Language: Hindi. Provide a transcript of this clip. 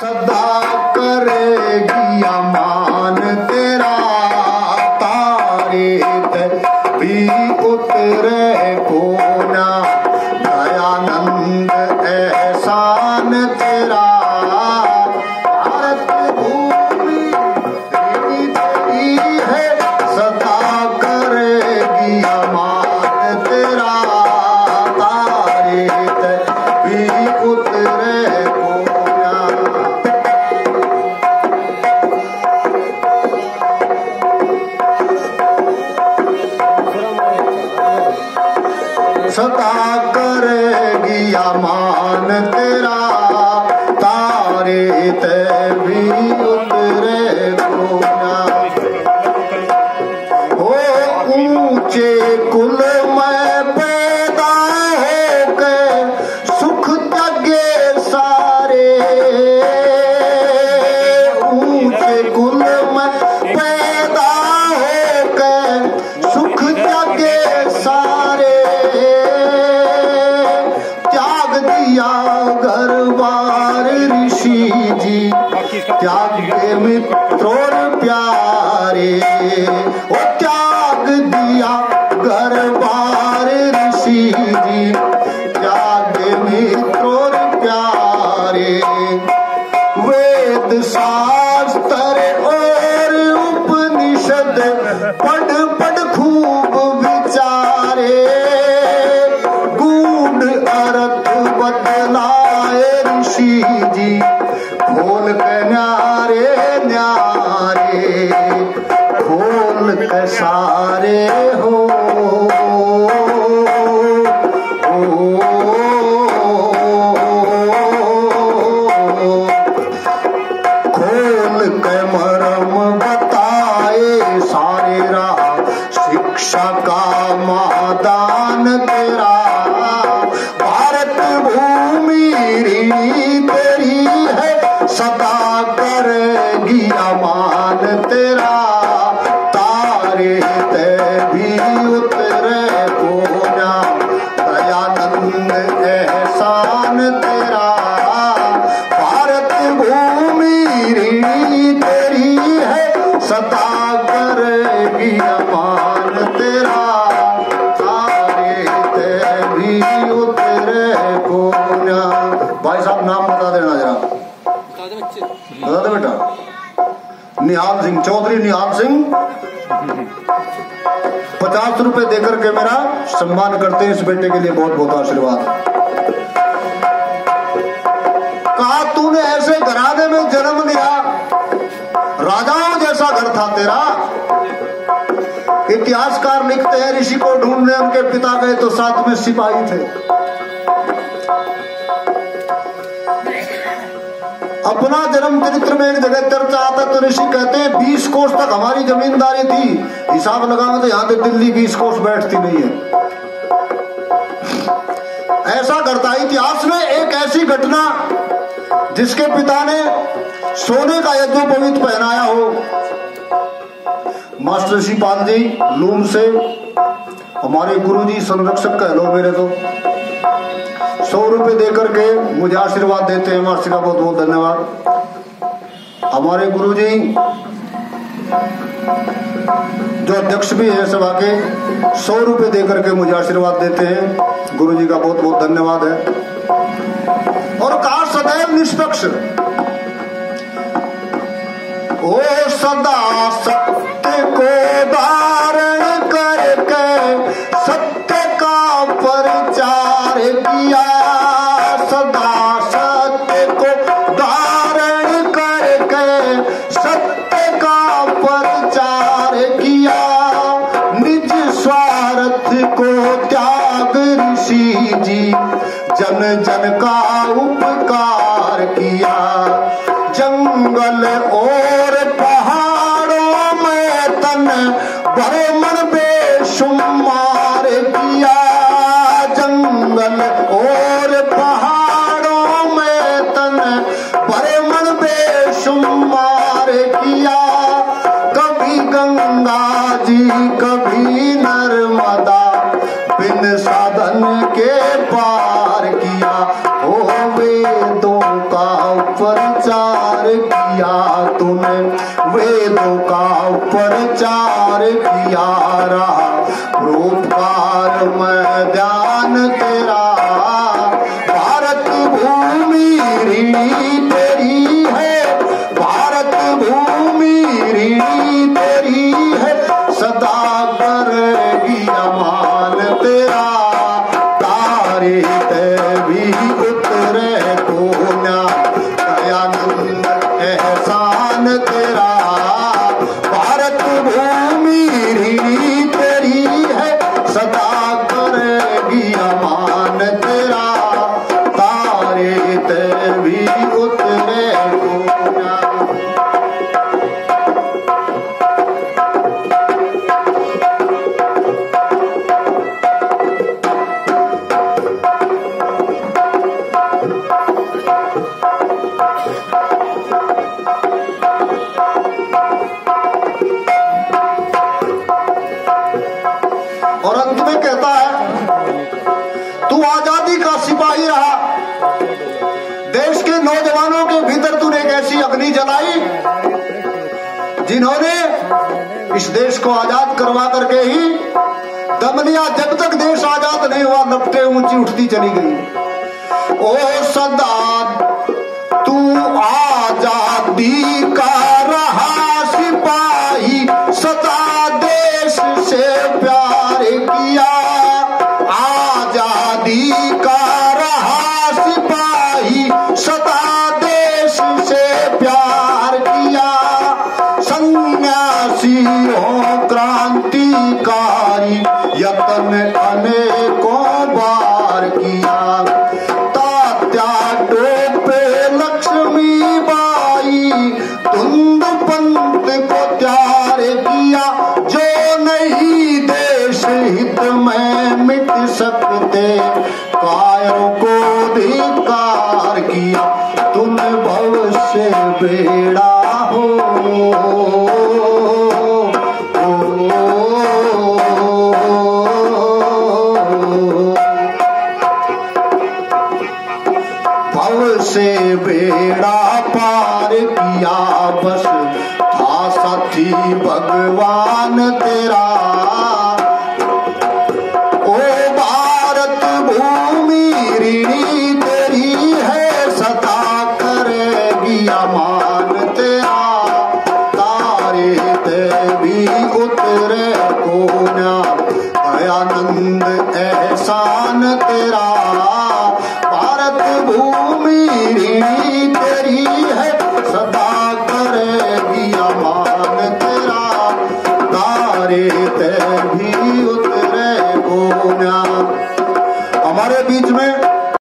सदा करेगी अमान। भी उतरे कोना के प्यारे ओ त्याग दिया घर बार ऋषि जी। न्यारे खोल के सारे हो शिक्षा का मादान तेरा तेरा, तारे ते भी उतरे कोना दयानंद एहसान तेरा, भारत भूमि तेरी है सदा करेगी अमान सिंह चौधरी, निहाल सिंह। पचास रुपए देकर के मेरा सम्मान करते हैं इस बेटे के लिए बहुत बहुत आशीर्वाद। कहा, तूने ऐसे घराने में जन्म लिया। राजाओं जैसा घर था तेरा। इतिहासकार लिखते हैं, ऋषि को ढूँढने उनके पिता गए तो साथ में सिपाही थे। अपना जन्म चरित्र में एक जगह चर्चा आता तो ऋषि कहते हैं, बीस कोष तक हमारी जमींदारी थी। हिसाब लगाओ तो यहाँ पे दिल्ली बीस कोष बैठती नहीं है। ऐसा करता इतिहास में एक ऐसी घटना जिसके पिता ने सोने का यज्ञोपवीत पहनाया हो। मास्टर शिपाल जी, लूम से हमारे गुरुजी संरक्षक कह लो मेरे तो। सौ रुपए देकर के मुझे आशीर्वाद देते हैं। मास्टर का बहुत बहुत धन्यवाद। हमारे गुरु जी जो अध्यक्ष भी है सभा के, सौ रुपए देकर के मुझे आशीर्वाद देते हैं। गुरु जी का बहुत बहुत धन्यवाद है। और कहा, सदैव निष्पक्ष। ओ सदा सत्य को धारण निज स्वार्थ को त्याग ऋषि जी, जन जन का उपकार किया। जंगल और पहाड़ों में तन भ्रमण बेशुमार प्रचार किया रहा रूपकार मैदान तेरा तू आज़ादी का सिपाही रहा। देश के नौजवानों के भीतर तूने एक ऐसी अग्नि जलाई, जिन्होंने इस देश को आज़ाद करवा करके ही दमनिया जब तक देश आज़ाद नहीं हुआ लपटे ऊँची उठती चली गई। ओ सदा तू आज़ादी का आज़ादी का कायरों को धिकार किया। तुम भविष्य बेड़ा हो। भव से बेड़ा पार किया बस। था साथी भगवान तेरा।